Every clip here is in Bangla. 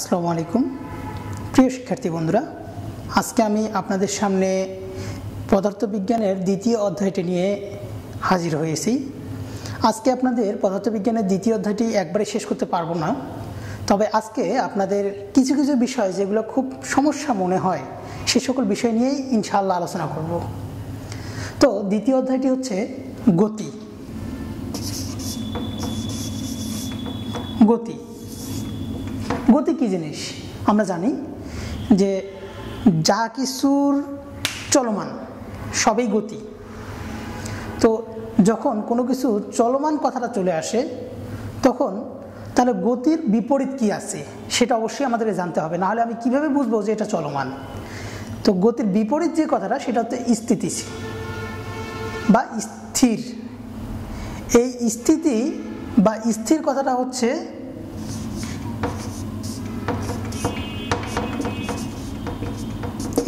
আসসালামু আলাইকুম। প্রিয় শিক্ষার্থী বন্ধুরা, আজকে আমি আপনাদের সামনে পদার্থবিজ্ঞানের দ্বিতীয় অধ্যায়টি নিয়ে হাজির হয়েছি। আজকে আপনাদের পদার্থবিজ্ঞানের দ্বিতীয় অধ্যায়টি একবারে শেষ করতে পারব না। তবে আজকে আপনাদের কিছু কিছু বিষয় যেগুলো খুব সমস্যা মনে হয়, সে সকল বিষয় নিয়েই ইনশাআল্লাহ আলোচনা করব। তো দ্বিতীয় অধ্যায়টি হচ্ছে গতি। গতি। গতি কী জিনিস? আমরা জানি যে যা কিছুর চলমান, সবই গতি। তো যখন কোনো কিছু চলমান কথাটা চলে আসে, তখন তাহলে গতির বিপরীত কি আছে? সেটা অবশ্যই আমাদেরকে জানতে হবে। নাহলে আমি কীভাবে বুঝব যে এটা চলমান? তো গতির বিপরীত যে কথাটা, সেটা হচ্ছে স্থিতিশীল বা স্থির। এই স্থিতি বা স্থির কথাটা হচ্ছে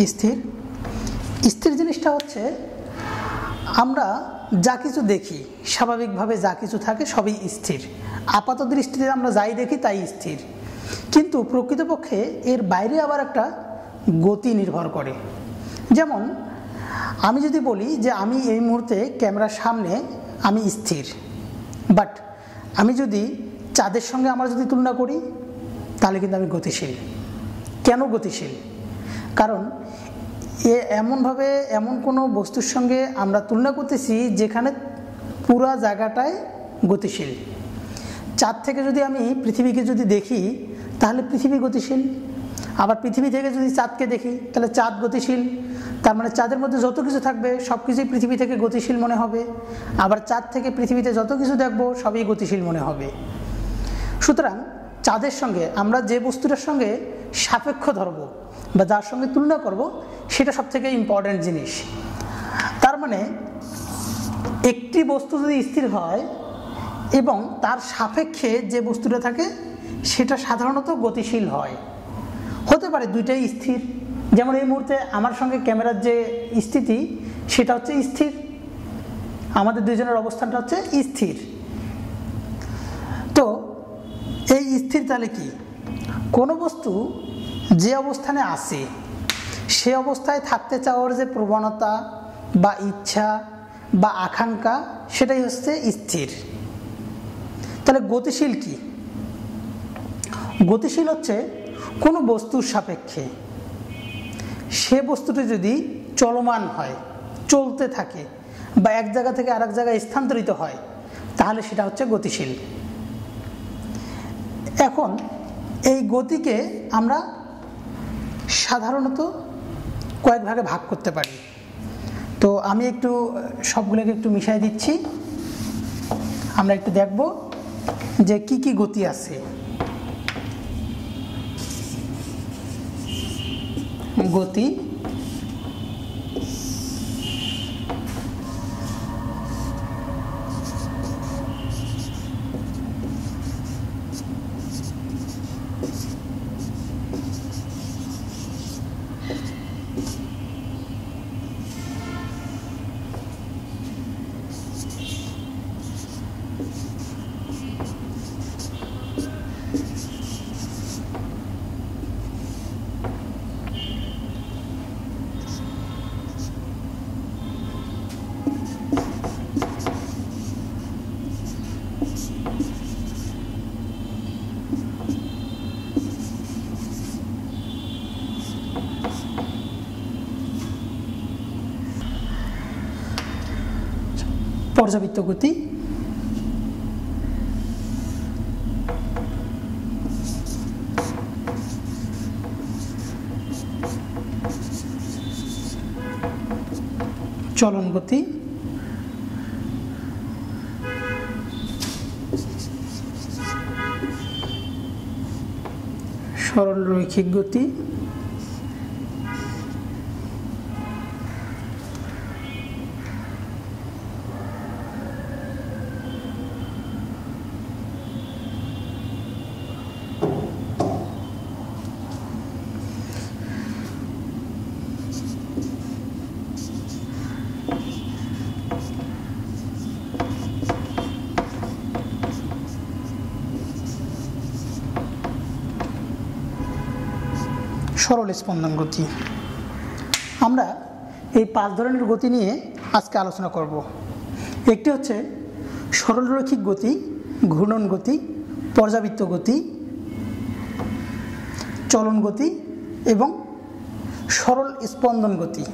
স্থির। স্থির জিনিসটা হচ্ছে, আমরা যা কিছু দেখি, স্বাভাবিকভাবে যা কিছু থাকে সবই স্থির। আপাত দৃষ্টিতে আমরা যাই দেখি তাই স্থির। কিন্তু প্রকৃতপক্ষে এর বাইরে আবার একটা গতি নির্ভর করে। যেমন, আমি যদি বলি যে আমি এই মুহূর্তে ক্যামেরার সামনে আমি স্থির, বাট আমি যদি চাঁদের সঙ্গে আমার যদি তুলনা করি, তাহলে কিন্তু আমি গতিশীল। কেন গতিশীল? কারণ এ এমনভাবে এমন কোনো বস্তুর সঙ্গে আমরা তুলনা করতেছি যেখানে পুরা জায়গাটায় গতিশীল। চাঁদ থেকে যদি আমি পৃথিবীকে যদি দেখি, তাহলে পৃথিবী গতিশীল। আবার পৃথিবী থেকে যদি চাঁদকে দেখি, তাহলে চাঁদ গতিশীল। তার মানে চাঁদের মধ্যে যত কিছু থাকবে, সব কিছুই পৃথিবী থেকে গতিশীল মনে হবে। আবার চাঁদ থেকে পৃথিবীতে যত কিছু দেখব, সবই গতিশীল মনে হবে। সুতরাং চাঁদের সঙ্গে, আমরা যে বস্তুটার সঙ্গে সাপেক্ষ ধরব বা যার সঙ্গে তুলনা করব, সেটা সব থেকে ইম্পর্ট্যান্ট জিনিস। তার মানে একটি বস্তু যদি স্থির হয় এবং তার সাপেক্ষে যে বস্তুটা থাকে, সেটা সাধারণত গতিশীল হয়। হতে পারে দুইটাই স্থির। যেমন এই মুহূর্তে আমার সঙ্গে ক্যামেরার যে স্থিতি, সেটা হচ্ছে স্থির। আমাদের দুজনের অবস্থানটা হচ্ছে স্থির তো এই স্থির তাহলে কি? কোনো বস্তু যে অবস্থানে আছে, সে অবস্থায় থাকতে চাওয়ার যে প্রবণতা বা ইচ্ছা বা আকাঙ্ক্ষা, সেটাই হচ্ছে স্থির। তাহলে গতিশীল কি? গতিশীল হচ্ছে কোনো বস্তুর সাপেক্ষে। সে বস্তুটি যদি চলমান হয়, চলতে থাকে বা এক জায়গা থেকে আরেক জায়গায় স্থানান্তরিত হয়, তাহলে সেটা হচ্ছে গতিশীল। এখন এই গতিকে আমরা সাধারণত কয়েক ভাগে ভাগ করতে পারি। তো আমি একটু, সবগুলোকে একটু মিশাই দিচ্ছি। আমরা একটু দেখব যে কি কি গতি আছে। গতি পর্যাবৃত্ত গতি। চলন গতি। সরল রৈখিক গতি। সরল স্পন্দন গতি আমরা এই পাঁচ ধরনের গতি নিয়ে আজকে আলোচনা করব। একটি হচ্ছে সরলরৈখিক গতি, ঘূর্ণন গতি, পর্যাবৃত্ত গতি, চলন গতি এবং সরল স্পন্দন গতি।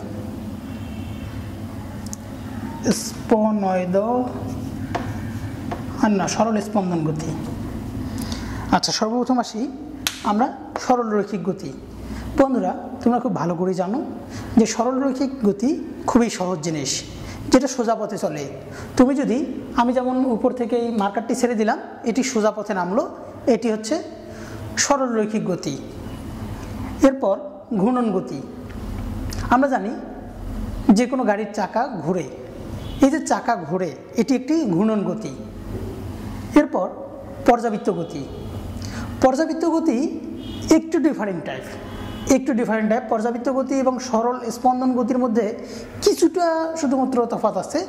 স্পনয়দ আর না, সরল স্পন্দন গতি। আচ্ছা সর্বপ্রথম আসি আমরা সরল রৈখিক গতি। বন্ধুরা, তোমরা খুব ভালো করে জানো যে সরলরৈখিক গতি খুবই সহজ জিনিস, যেটা সোজা পথে চলে। তুমি যদি, আমি যেমন উপর থেকে এই মার্কারটি ছেড়ে দিলাম, এটি সোজা পথে নামলো, এটি হচ্ছে সরলরৈখিক গতি। এরপর ঘূর্ণন গতি। আমরা জানি যে কোনো গাড়ির চাকা ঘুরে, এই যে চাকা ঘুরে, এটি একটি ঘূর্ণন গতি। এরপর পর্যাবৃত্ত গতি। পর্যাবৃত্ত গতি একটু ডিফারেন্ট টাইপ একটু ডিফারেন্ট টাইপ পর্যাবৃত্ত গতি এবং সরল স্পন্দন গতির মধ্যে কিছুটা শুধুমাত্র তফাৎ আছে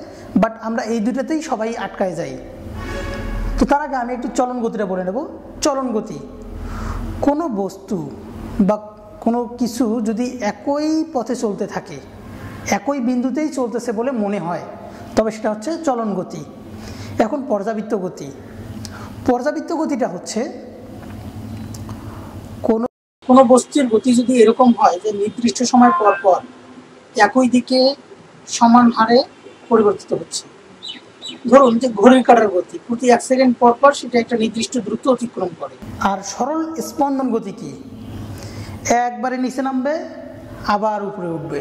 বাট আমরা এই দুটাতেই সবাই আটকায় যাই। তো তার আগে আমি একটু চলন গতিটা বলে নেব। চলন গতি, কোনো বস্তু বা কোনো কিছু যদি একই পথে চলতে থাকে, একই বিন্দুতেই চলতেছে বলে মনে হয়, তবে সেটা হচ্ছে চলন গতি। এখন পর্যাবৃত্ত গতি, পর্যাবৃত্ত গতিটা হচ্ছে কোনো বস্তুর গতি যদি এরকম হয় যে নির্দিষ্ট সময় পর পর একই দিকে সমান হারে পরিবর্তিত হচ্ছে। ধরুন যে ঘড়ির কাটার গতি, প্রতি এক সেকেন্ড পর পর সেটা একটা নির্দিষ্ট দ্রুত অতিক্রম করে। আর সরল স্পন্দন গতি কি? একবারে নিচে নামবে, আবার উপরে উঠবে।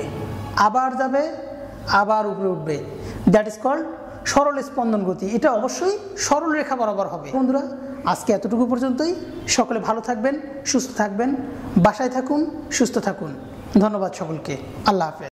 আবার যাবে, আবার উপরে উঠবে। দ্যাট ইজ কল্ড সরল স্পন্দন গতি। এটা অবশ্যই সরল রেখা বরাবর হবে। বন্ধুরা আজকে এতটুকু পর্যন্তই। সকলে ভালো থাকবেন, সুস্থ থাকবেন, বাসায় থাকুন, সুস্থ থাকুন। ধন্যবাদ সকলকে। আল্লাহ হাফেজ।